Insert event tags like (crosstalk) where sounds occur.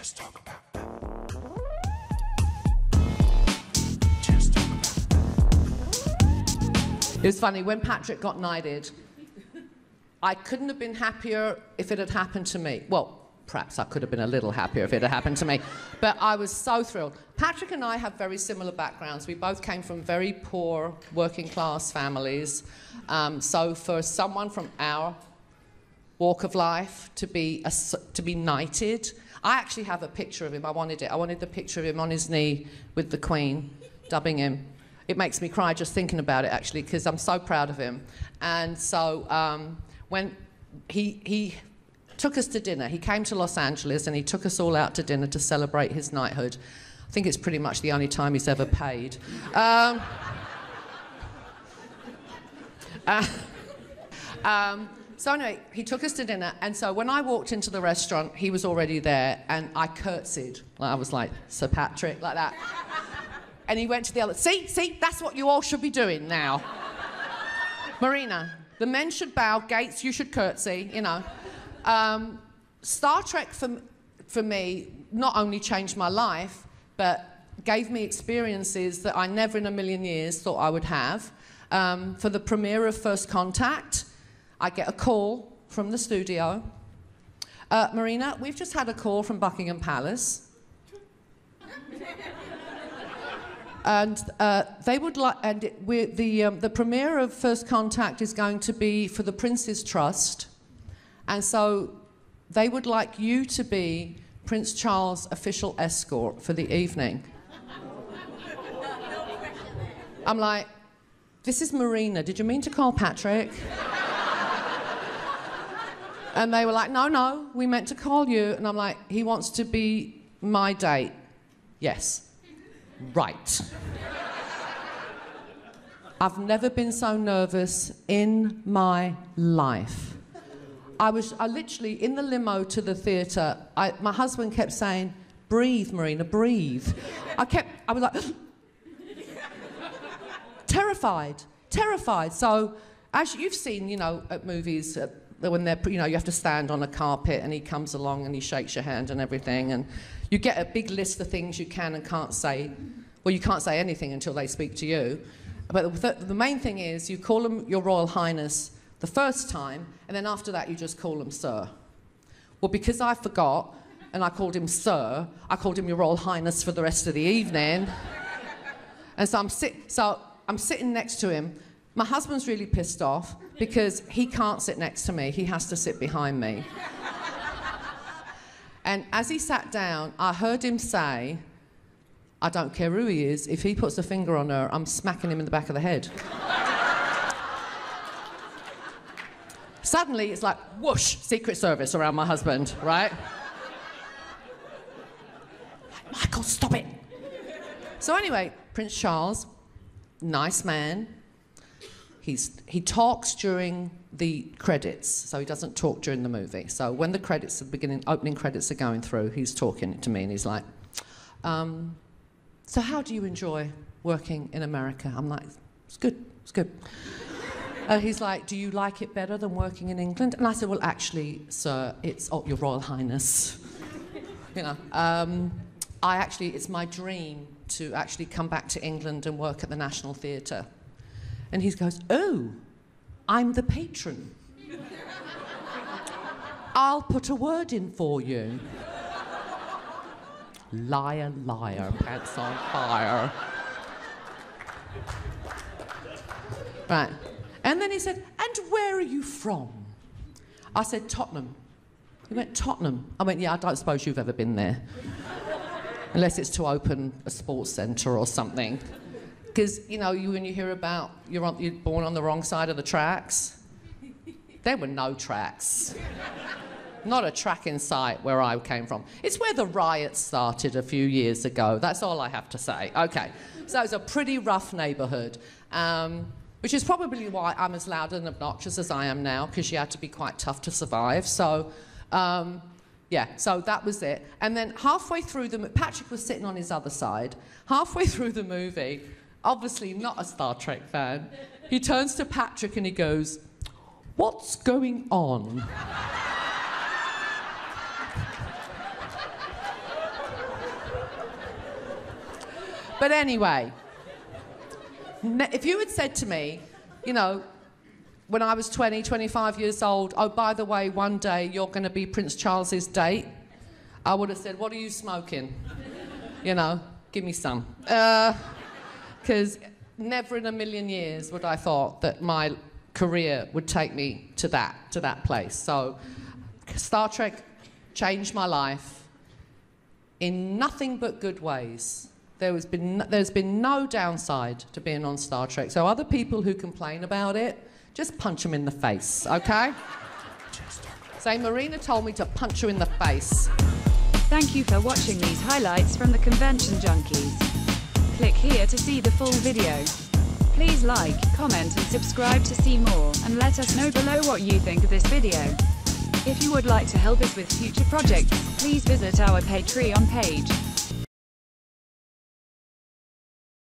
Just talk about. Just talk about It was funny when Patrick got knighted. I couldn't have been happier if it had happened to me. Well, perhaps I could have been a little happier if it had happened to me, but I was so thrilled. Patrick and I have very similar backgrounds. We both came from very poor working class families. Um, so for someone from our walk of life to be a to be knighted, I actually have a picture of him. I wanted it. I wanted the picture of him on his knee with the Queen, dubbing him. It makes me cry just thinking about it, actually, because I'm so proud of him. And so um, when he, he took us to dinner, he came to Los Angeles and he took us all out to dinner to celebrate his knighthood. I think it's pretty much the only time he's ever paid. Um, (laughs) uh, um, so anyway, he took us to dinner, and so when I walked into the restaurant, he was already there, and I curtsied. I was like, Sir Patrick, like that. And he went to the other, see, see, that's what you all should be doing now. Marina, the men should bow, Gates, you should curtsy, you know. Um, Star Trek for, for me not only changed my life, but gave me experiences that I never in a million years thought I would have. Um, for the premiere of First Contact, I get a call from the studio. Uh, Marina, we've just had a call from Buckingham Palace. (laughs) and uh, they would like, and it, the, um, the premiere of First Contact is going to be for the Prince's Trust. And so they would like you to be Prince Charles' official escort for the evening. I'm like, this is Marina. Did you mean to call Patrick? And they were like, no, no, we meant to call you. And I'm like, he wants to be my date. Yes. Right. I've never been so nervous in my life. I was I literally in the limo to the theatre. My husband kept saying, "Breathe, Marina, breathe." I kept. I was like, (gasps) terrified, terrified. So, as you've seen, you know, at movies. When they're, you know, you have to stand on a carpet and he comes along and he shakes your hand and everything, and you get a big list of things you can and can't say. Well, you can't say anything until they speak to you. But the, the main thing is you call them Your Royal Highness the first time, and then after that you just call them Sir. Well, because I forgot and I called him Sir, I called him Your Royal Highness for the rest of the evening. and so I'm, so I'm sitting next to him. My husband's really pissed off because he can't sit next to me, he has to sit behind me. and as he sat down, I heard him say, I don't care who he is, if he puts a finger on her, I'm smacking him in the back of the head. Suddenly, it's like whoosh, Secret Service around my husband, right? Michael, stop it. So, anyway, Prince Charles, nice man. He's, he talks during the credits, so he doesn't talk during the movie. So, when the credits are beginning, opening credits are going through, he's talking to me and he's like, um, So, how do you enjoy working in America? I'm like, It's good, it's good. (laughs) Uh, he's like, Do you like it better than working in England? And I said, Well, actually, sir, it's oh, Your Royal Highness. (laughs) you know, um, I actually, it's my dream to actually come back to England and work at the National Theatre. And he goes, Oh, I'm the patron. I'll put a word in for you. liar, liar, pants on fire. Right. And then he said, And where are you from? I said, Tottenham. He went, Tottenham. I went, Yeah, I don't suppose you've ever been there. Unless it's to open a sports centre or something. Because, you know, you, when you hear about you're, on, you're born on the wrong side of the tracks, there were no tracks. Not a track in sight where I came from. It's where the riots started a few years ago. That's all I have to say. Okay. So it's a pretty rough neighbourhood. Um, which is probably why I'm as loud and obnoxious as I am now, because you had to be quite tough to survive. So, um, yeah, so that was it. And then halfway through the Patrick was sitting on his other side. Halfway through the movie, obviously not a Star Trek fan, he turns to Patrick and he goes, What's going on? but anyway, if you had said to me, you know, when I was 20, 25 years old, oh, by the way, one day you're going to be Prince Charles's date, I would have said, What are you smoking? you know, give me some. Uh, because never in a million years would I thought that my career would take me to that, to that place. So Star Trek changed my life in nothing but good ways. There has been, there's been no downside to being on Star Trek. So other people who complain about it, just punch them in the face, okay? Say, Marina told me to punch you in the face. Thank you for watching these highlights from the Convention Junkies. Click here to see the full video. Please like, comment and subscribe to see more, and let us know below what you think of this video. If you would like to help us with future projects, please visit our Patreon page.